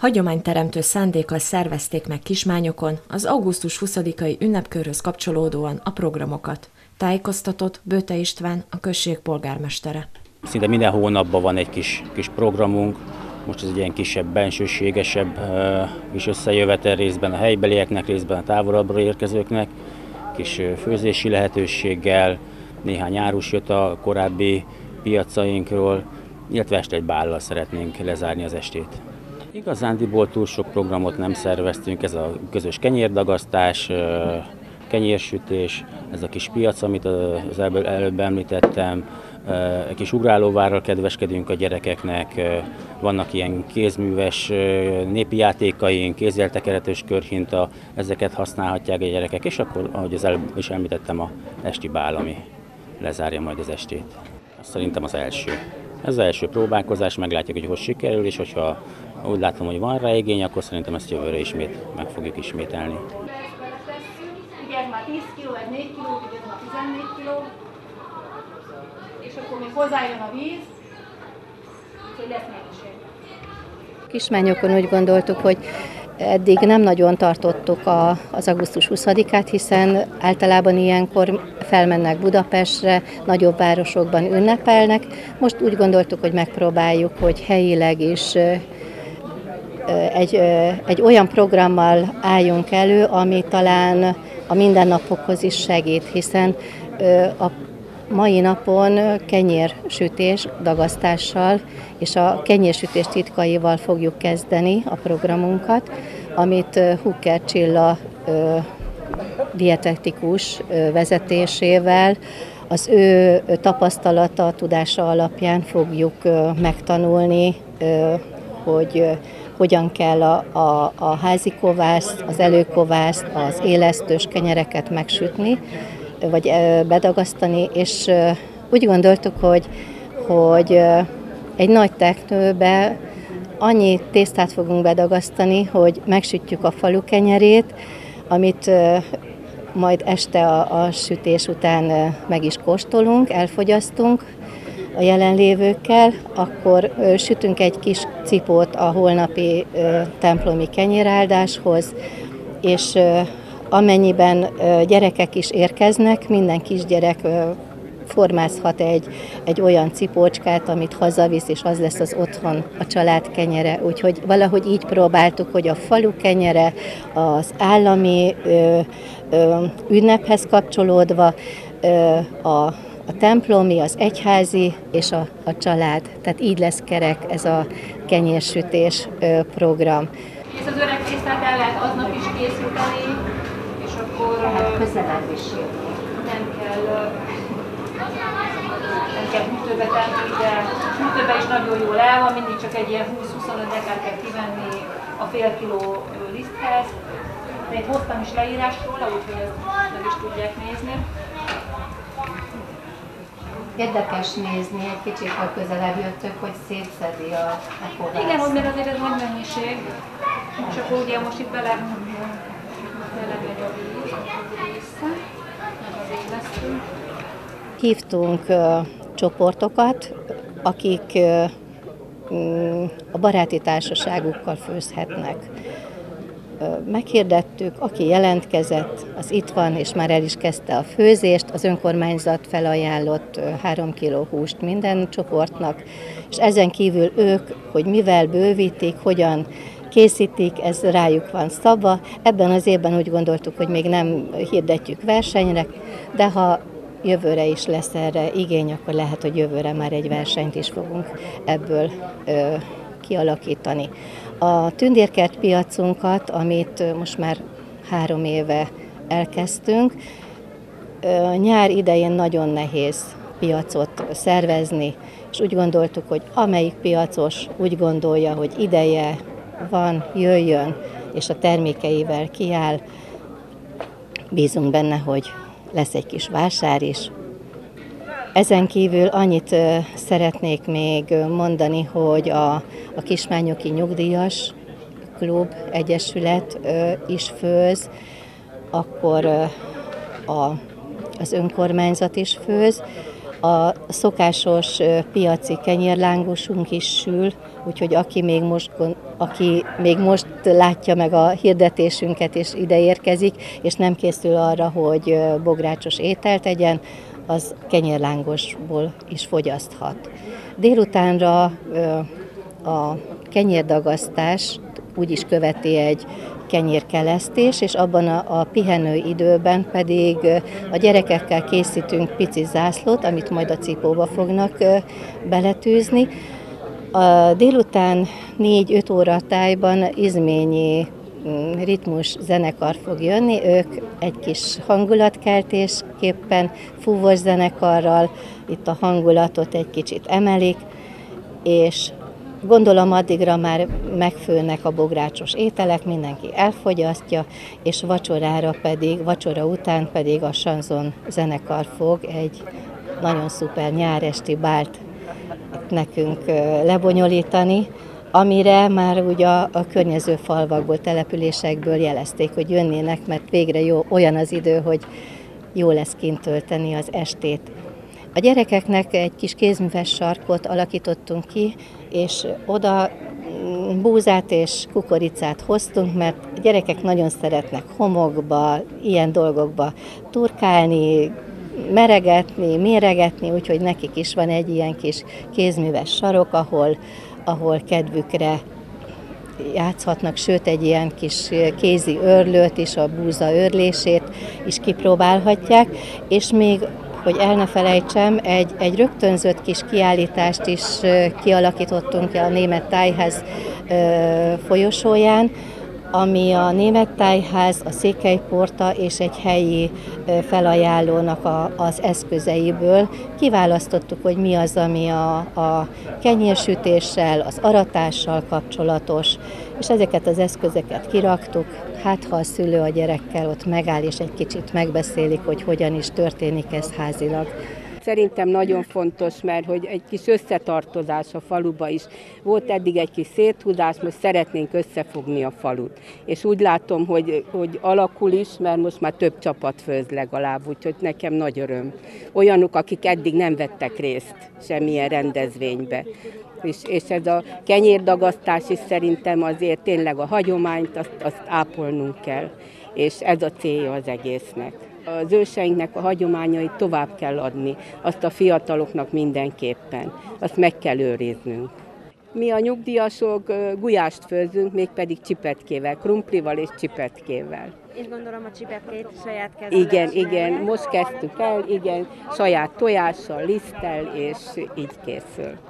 Hagyományteremtő szándékkal szervezték meg Kismányokon az augusztus 20-ai ünnepkörhöz kapcsolódóan a programokat. Tájékoztatott Bőte István, a község polgármestere. Szinte minden hónapban van egy kis, kis programunk, most ez egy ilyen kisebb, bensőségesebb kis összejövetel részben a helybelieknek, részben a távolabbra érkezőknek, kis főzési lehetőséggel, néhány árus jött a korábbi piacainkról, illetve este egy bállal szeretnénk lezárni az estét. Igazándiból túl sok programot nem szerveztünk, ez a közös kenyérdagasztás, kenyérsütés, ez a kis piac, amit az előbb említettem, egy kis ugrálóvárral kedveskedünk a gyerekeknek, vannak ilyen kézműves népi játékaink, kézjeltekeretős körhinta, ezeket használhatják a gyerekek, és akkor, ahogy az előbb is említettem, a esti bál, ami lezárja majd az estét. Szerintem az első. Ez az első próbálkozás, meglátjuk, hogy hogy sikerül, és hogyha úgy látom, hogy van rá igény, akkor szerintem ezt jövőre ismét meg fogjuk ismételni. Ugye ez már 10 kg, ez 4 kg, ugye ez már 14 kg, és akkor még hozzájön a víz, úgyhogy lesz mennyiség. Kismányokon úgy gondoltuk, hogy Eddig nem nagyon tartottuk a, az augusztus 20-át, hiszen általában ilyenkor felmennek Budapestre, nagyobb városokban ünnepelnek. Most úgy gondoltuk, hogy megpróbáljuk, hogy helyileg is egy, egy olyan programmal álljunk elő, ami talán a mindennapokhoz is segít, hiszen a mai napon kenyérsütés dagasztással és a kenyérsütés titkaival fogjuk kezdeni a programunkat, amit Hooker Csilla dietetikus vezetésével az ő tapasztalata, tudása alapján fogjuk megtanulni, hogy hogyan kell a, a, a házi kovászt, az előkovászt, az élesztős kenyereket megsütni, vagy bedagasztani, és úgy gondoltuk, hogy, hogy egy nagy teknőbe annyi tésztát fogunk bedagasztani, hogy megsütjük a falu kenyerét, amit majd este a, a sütés után meg is kóstolunk, elfogyasztunk a jelenlévőkkel, akkor sütünk egy kis cipót a holnapi templomi kenyéráldáshoz, és amennyiben gyerekek is érkeznek, minden kisgyerek formázhat egy, egy olyan cipócskát, amit hazavisz, és az lesz az otthon a család kenyere. Úgyhogy valahogy így próbáltuk, hogy a falu kenyere az állami ö, ö, ünnephez kapcsolódva ö, a, a templomi, az egyházi és a, a család. Tehát így lesz kerek ez a kenyérsütés program. És az öreg tisztát el lehet aznap is készíteni, és akkor hát közelebb is nem kell nem kell hűtőbe tenni, de hűtőbe is nagyon jól el van, mindig csak egy ilyen 20-25 dekár kell kivenni a fél kiló liszthez. De itt hoztam is leírás róla, úgyhogy ezt meg is tudják nézni. Érdekes nézni, egy kicsit, ha közelebb jöttök, hogy szétszedi a, a kovász. Igen, hogy mert azért ez nagy mennyiség, és akkor ugye most itt bele, bele megy a víz. Hívtunk uh, csoportokat, akik uh, a baráti társaságukkal főzhetnek. Meghirdettük, aki jelentkezett, az itt van, és már el is kezdte a főzést. Az önkormányzat felajánlott 3 kg húst minden csoportnak, és ezen kívül ők, hogy mivel bővítik, hogyan készítik, ez rájuk van szabva. Ebben az évben úgy gondoltuk, hogy még nem hirdetjük versenyre, de ha jövőre is lesz erre igény, akkor lehet, hogy jövőre már egy versenyt is fogunk ebből ö, kialakítani. A tündérkert piacunkat, amit most már három éve elkezdtünk, nyár idején nagyon nehéz piacot szervezni, és úgy gondoltuk, hogy amelyik piacos úgy gondolja, hogy ideje van, jöjjön, és a termékeivel kiáll, bízunk benne, hogy lesz egy kis vásár is. Ezen kívül annyit szeretnék még mondani, hogy a, a Kismányoki Nyugdíjas Klub Egyesület is főz, akkor a, az önkormányzat is főz. A szokásos piaci kenyérlángosunk is sül, úgyhogy aki még most, aki még most látja meg a hirdetésünket és ide érkezik, és nem készül arra, hogy bográcsos ételt tegyen, az kenyérlángosból is fogyaszthat. Délutánra a kenyérdagasztás úgy is követi egy kenyérkelesztés, és abban a, a pihenő időben pedig a gyerekekkel készítünk pici zászlót, amit majd a cipóba fognak beletűzni. A délután 4-5 óra tájban izményi ritmus zenekar fog jönni, ők egy kis hangulatkeltésképpen fúvos zenekarral itt a hangulatot egy kicsit emelik, és Gondolom addigra már megfőnek a bográcsos ételek, mindenki elfogyasztja, és vacsorára pedig, vacsora után pedig a Sanzon zenekar fog egy nagyon szuper nyáresti bált nekünk lebonyolítani, amire már ugye a, a környező falvakból, településekből jelezték, hogy jönnének, mert végre jó, olyan az idő, hogy jó lesz kint tölteni az estét. A gyerekeknek egy kis kézműves sarkot alakítottunk ki, és oda mm, búzát és kukoricát hoztunk, mert gyerekek nagyon szeretnek homokba, ilyen dolgokba turkálni, meregetni, méregetni, úgyhogy nekik is van egy ilyen kis kézműves sarok, ahol, ahol kedvükre játszhatnak, sőt egy ilyen kis kézi örlőt is, a búza örlését is kipróbálhatják, és még hogy el ne felejtsem, egy, egy rögtönzött kis kiállítást is kialakítottunk a német tájház folyosóján, ami a német tájház, a székelyporta és egy helyi felajánlónak a, az eszközeiből kiválasztottuk, hogy mi az, ami a, a kenyérsütéssel, az aratással kapcsolatos, és ezeket az eszközeket kiraktuk, hát ha a szülő a gyerekkel ott megáll és egy kicsit megbeszélik, hogy hogyan is történik ez házilag. Szerintem nagyon fontos, mert hogy egy kis összetartozás a faluba is. Volt eddig egy kis széthúzás, most szeretnénk összefogni a falut. És úgy látom, hogy, hogy alakul is, mert most már több csapat főz legalább, úgyhogy nekem nagy öröm. Olyanok, akik eddig nem vettek részt semmilyen rendezvénybe. És, és ez a kenyérdagasztás is szerintem azért tényleg a hagyományt, azt, azt ápolnunk kell. És ez a célja az egésznek. Az őseinknek a hagyományait tovább kell adni, azt a fiataloknak mindenképpen. Azt meg kell őriznünk. Mi a nyugdíjasok gulyást főzünk, mégpedig csipetkével, krumplival és csipetkével. És gondolom a csipetkét saját kezzel Igen, igen, most kezdtük el, igen, saját tojással, liszttel, és így készül.